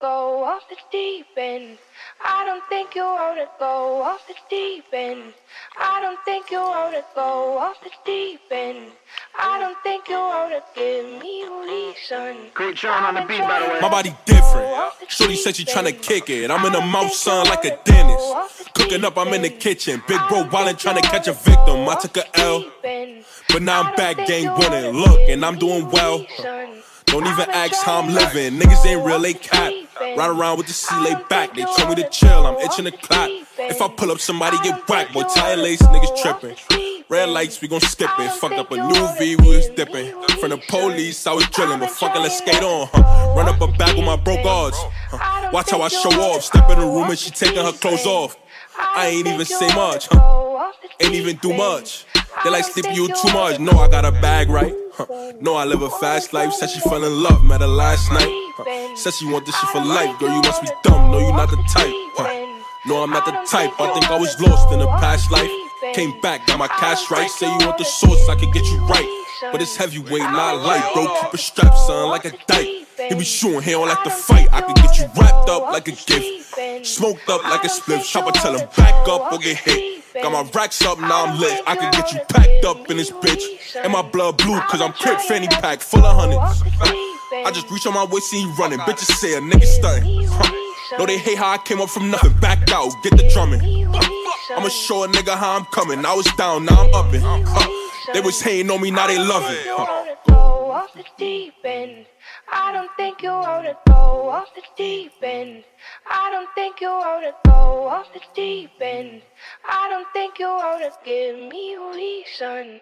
go off the deep end. I don't think you wanna go off the deep end. I don't think you wanna go off the deep end. I don't think you wanna give me a reason. Great John on the beat, by the way. My body different. Shorty said she tryna kick it. I'm in the mouth, son, like a dentist. Cooking up, I'm in the kitchen. Big bro wildin' tryna catch a victim. I took a L, but now I'm back, gang winning. Look, and I'm doing well. Don't even ask how I'm living. Niggas ain't real, they cap. Ride around with the C lay back. They told me to chill, I'm itching to clock. If I pull up, somebody get whacked. Boy, tire lace, niggas tripping. Red lights, we gon' skip it. Fucked up a new V, we was dipping. From the police, I was drilling, but fucking let's skate on, huh? Run up a bag with my broke odds. Huh? Watch how I show off. Step in the room and she taking her clothes off. I ain't even say much, huh? Ain't even do much. They like sleep you too much. No, I got a bag right. Huh. No, I live a fast life. Said she fell in love, met her last night. Huh. Said she want this shit for life. Girl, you must be dumb. No, you not the type. Huh. No, I'm not the type. I think I was lost in a past life. Came back, got my cash right. Say you want the source, I can get you right. But it's heavyweight, not light, bro. Keep a strap, son, like a dyke. He be shooting, he don't like to fight. I can get you wrapped up like a gift. Smoked up like a spliff. Chopper tell him back up or get hit. Got my racks up, now I'm lit. I can get you packed up in this bitch. And my blood blue, cause I'm crip fanny pack full of hundreds. I just reach on my waist and he running. Bitches say a nigga stunting. Huh. No, they hate how I came up from nothing. Back out, get the drumming. Huh. I'ma show a nigga how I'm coming. I was down, now I'm upping. Huh. They was hating on me, now they love it. Off the deep end. I don't think you wanna go off the deep end. I don't think you wanna go off the deep end. I don't think you wanna give me a reason.